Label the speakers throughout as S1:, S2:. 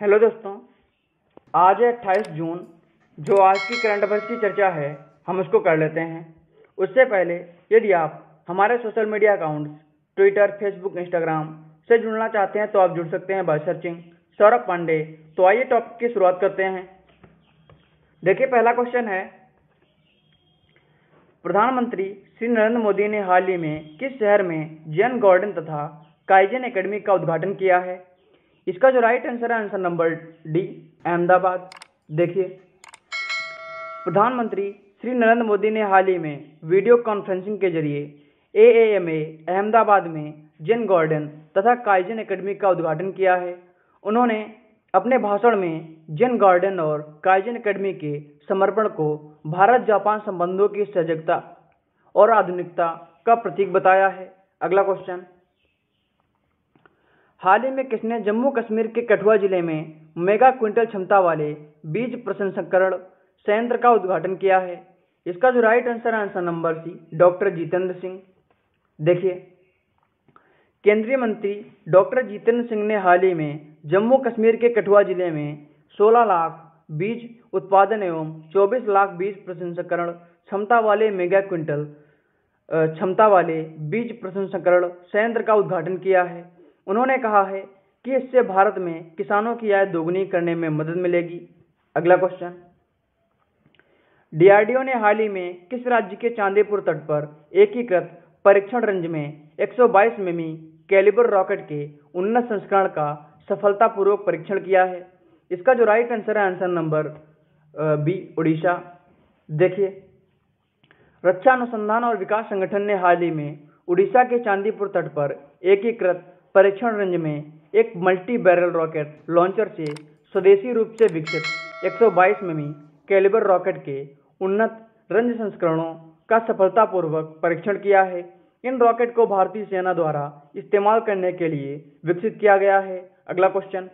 S1: Hello दोस्तों, आज है अट्ठाईस जून, जो आज की करंट अफेयर्स की चर्चा है, हम उसको कर लेते हैं। उससे पहले, यदि आप हमारे social media accounts Twitter Facebook Instagram से जुड़ना चाहते हैं तो आप जुड़ सकते हैं बाय सर्चिंग सौरभ पांडे। तो आइए टॉपिक की शुरुआत करते हैं। देखिए, पहला क्वेश्चन है। प्रधानमंत्री श्री नरेंद्र मोदी ने हाल ही में किस शहर में जैन गार्डन तथा काइजन एकेडमी का उद्घाटन किया है? इसका जो राइट आंसर है आंसर नंबर डी अहमदाबाद। देखिए, प्रधानमंत्री श्री नरेंद्र मोदी ने हाल ही में वीडियो कॉन्फ्रेंसिंग के ज़रिए ए एम ए अहमदाबाद में जैन गार्डन तथा काइजन एकेडमी का उद्घाटन किया है। उन्होंने अपने भाषण में जैन गार्डन और काइजन एकेडमी के समर्पण को भारत जापान संबंधों की सजगता और आधुनिकता का प्रतीक बताया है। अगला क्वेश्चन हाल ही में किसने जम्मू कश्मीर के कठुआ ज़िले में मेगा क्विंटल क्षमता वाले बीज प्रसंस्करण संयंत्र का उद्घाटन किया है? इसका जो right answer answer number C doctor Jitendra Singh. देखिए, केंद्रीय मंत्री डॉक्टर जितेंद्र सिंह ने हाल ही में जम्मू कश्मीर के कठुआ ज़िले में 16 लाख बीज उत्पादन एवं 24 लाख बीज प्रसंस्करण क्षमता वाले मेगा क्विंटल क्षमता वाले बीज प्रसंस्करण संयंत्र का उद्घाटन किया है। उन्होंने कहा है कि इससे भारत में किसानों की आय दोगुनी करने में मदद मिलेगी। अगला क्वेश्चन डीआरडीओ ने हाल ही में किस राज्य के चांदीपुर तट पर एकीकृत परीक्षण रंज में 122 मिमी कैलिबर रॉकेट के उन्नत संस्करण का सफलतापूर्वक परीक्षण किया है। इसका जो राइट आंसर है आंसर नंबर बी उड़ीसा देखिए रक्षा अनुसंधान और विकास संगठन ने हाल ही में उड़ीसा के चांदीपुर तट पर एकीकृत परीक्षण रेंज में एक मल्टी बैरल रॉकेट लॉन्चर से स्वदेशी रूप से विकसित 122 मिमी कैलिबर रॉकेट के उन्नत रंज संस्करणों का सफलतापूर्वक परीक्षण किया है। इन रॉकेट को भारतीय सेना द्वारा इस्तेमाल करने के लिए विकसित किया गया है। अगला क्वेश्चन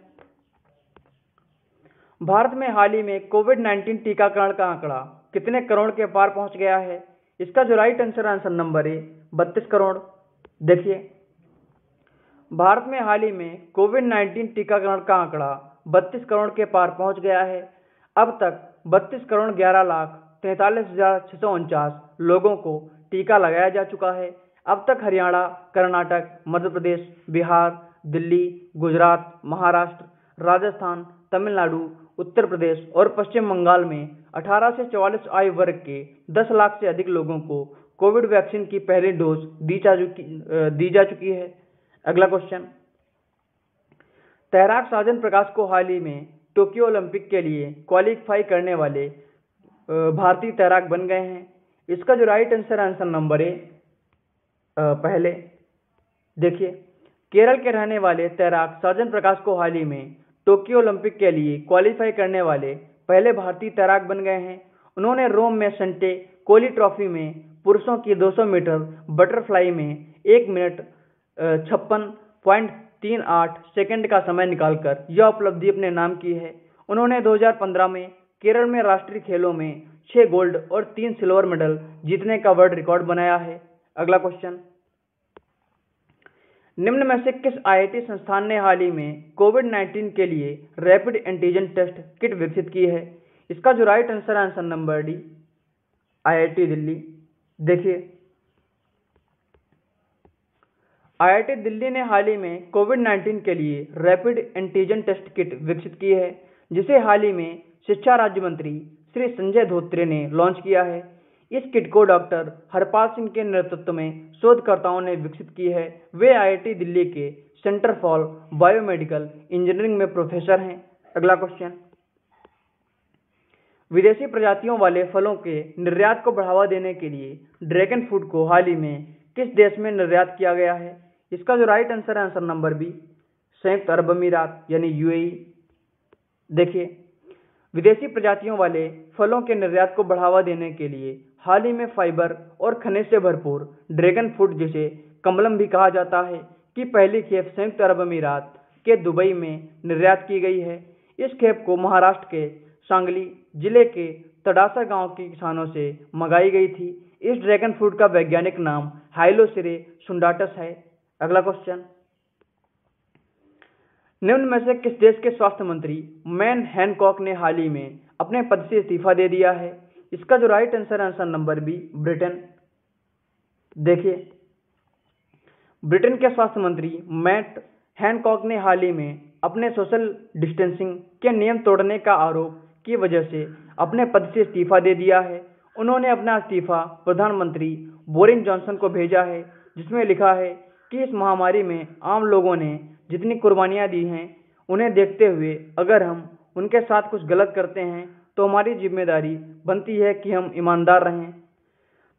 S1: भारत में हाल ही में कोविड 19 टीकाकरण का आंकड़ा कितने करोड़ के पार पहुँच गया है? इसका जो राइट आंसर आंसर नंबर है, बत्तीस करोड़। देखिए, भारत में हाल ही में कोविड 19 टीकाकरण का आंकड़ा 32 करोड़ के पार पहुँच गया है। अब तक 32 करोड़ 11 लाख तैंतालीस हज़ार छः सौ उनचास लोगों को टीका लगाया जा चुका है। अब तक हरियाणा, कर्नाटक मध्य प्रदेश बिहार, दिल्ली, गुजरात, महाराष्ट्र, राजस्थान, तमिलनाडु, उत्तर प्रदेश और पश्चिम बंगाल में 18 से 44 आयु वर्ग के 10 लाख से अधिक लोगों को कोविड वैक्सीन की पहली डोज दी जा चुकी दी जा चुकी है। अगला क्वेश्चन तैराक साजन प्रकाश को हाल ही में टोक्यो ओलंपिक के लिए क्वालिफाई करने वाले भारतीय तैराक बन गए हैं। इसका जो राइट आंसर आंसर नंबर है पहले। देखिए, केरल के रहने वाले तैराक साजन प्रकाश को हाल ही में टोक्यो ओलंपिक के लिए क्वालिफाई करने वाले पहले भारतीय तैराक बन गए हैं। उन्होंने रोम में संटे कोली ट्रॉफी में पुरुषों की 200 मीटर बटरफ्लाई में एक मिनट छप्पन पॉइंट तीन आठ सेकेंड का समय निकालकर यह उपलब्धि अपने नाम की है। उन्होंने 2015 में केरल में राष्ट्रीय खेलों में छह गोल्ड और तीन सिल्वर मेडल जीतने का वर्ल्ड रिकॉर्ड बनाया है। अगला क्वेश्चन। निम्न में से किस आईआईटी संस्थान ने हाल ही में कोविड 19 के लिए रैपिड एंटीजन टेस्ट किट विकसित की है? इसका जो राइट आंसर है answer number D IIT Delhi. देखिए। आईआईटी दिल्ली ने हाल ही में कोविड 19 के लिए रैपिड एंटीजन टेस्ट किट विकसित की है, जिसे हाल ही में शिक्षा राज्य मंत्री श्री संजय धोत्रे ने लॉन्च किया है। इस किट को डॉक्टर हरपाल सिंह के नेतृत्व में शोधकर्ताओं ने विकसित की है। वे आईआईटी दिल्ली के सेंटर फॉर बायोमेडिकल इंजीनियरिंग में प्रोफेसर हैं। अगला क्वेश्चन विदेशी प्रजातियों वाले फलों के निर्यात को बढ़ावा देने के लिए ड्रैगन फ्रूट को हाल ही में किस देश में निर्यात किया गया है? इसका जो राइट आंसर है आंसर नंबर बी संयुक्त अरब अमीरात, यानी यूएई देखिए, विदेशी प्रजातियों वाले फलों के निर्यात को बढ़ावा देने के लिए हाल ही में फाइबर और खनिज से भरपूर ड्रैगन फ्रूट जिसे कमलम भी कहा जाता है, की पहली खेप संयुक्त अरब अमीरात के दुबई में निर्यात की गई है। इस खेप को महाराष्ट्र के सांगली ज़िले के तड़ासा गाँव के किसानों से मंगाई गई थी। इस ड्रैगन फ्रूट का वैज्ञानिक नाम हाइलोसिरे सुंडाटस है। अगला क्वेश्चन। निम्न में से किस देश के स्वास्थ्य मंत्री मैन हैनकॉक ने हाल ही में अपने पद से इस्तीफा दे दिया है? इसका जो right answer answer number B Britain देखिए ब्रिटेन के स्वास्थ्य मंत्री मैट हैनकॉक ने हाल ही में अपने सोशल डिस्टेंसिंग के नियम तोड़ने का आरोप की वजह से अपने पद से इस्तीफा दे दिया है। उन्होंने अपना इस्तीफा प्रधानमंत्री बोरिंग जॉनसन को भेजा है, जिसमें लिखा है कि इस महामारी में आम लोगों ने जितनी कुर्बानियाँ दी हैं, उन्हें देखते हुए अगर हम उनके साथ कुछ गलत करते हैं तो हमारी ज़िम्मेदारी बनती है कि हम ईमानदार रहें।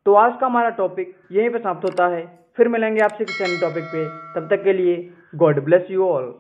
S1: तो आज का हमारा टॉपिक यहीं पर समाप्त होता है। फिर मिलेंगे आपसे किसी अन्य टॉपिक पे। तब तक के लिए गॉड ब्लेस यू ऑल